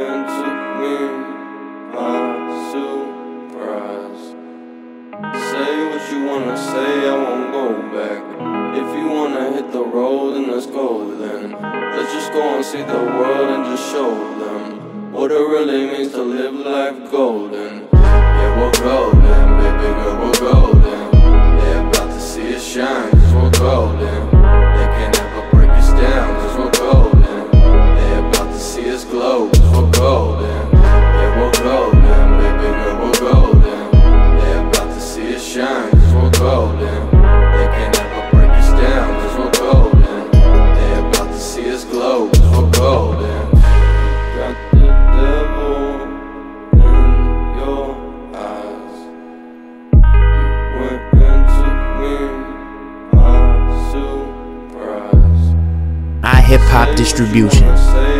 and took me by surprise. Say what you wanna say, I won't go back. If you wanna hit the road, then let's go then. Let's just go and see the world and just show them what it really means to live life golden. Hip Hop Distribution.